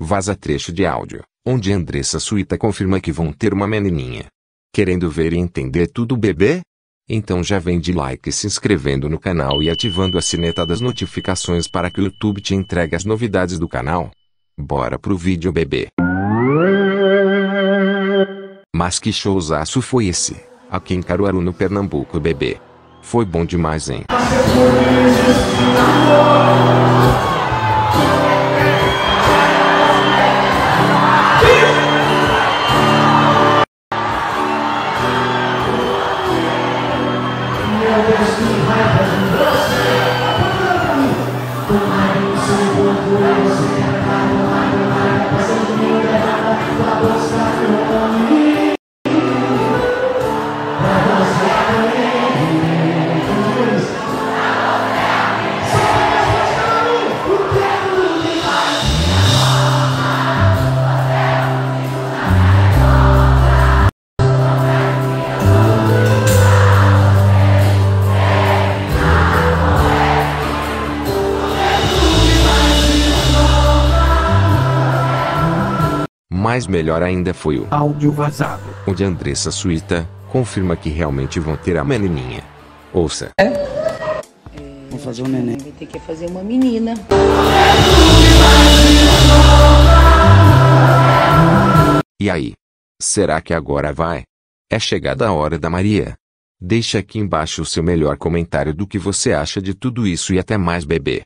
Vaza trecho de áudio, onde Andressa Suíta confirma que vão ter uma menininha. Querendo ver e entender tudo bebê? Então já vem de like se inscrevendo no canal e ativando a sineta das notificações para que o YouTube te entregue as novidades do canal. Bora pro vídeo bebê. Mas que showzaço foi esse? Aqui em Caruaru no Pernambuco bebê. Foi bom demais hein? Deus. Mas melhor ainda foi o áudio vazado, onde Andressa Suíta confirma que realmente vão ter a menininha. Ouça. Vou fazer um neném. Vai ter que fazer uma menina. E aí? Será que agora vai? É chegada a hora da Maria. Deixa aqui embaixo o seu melhor comentário do que você acha de tudo isso e até mais bebê.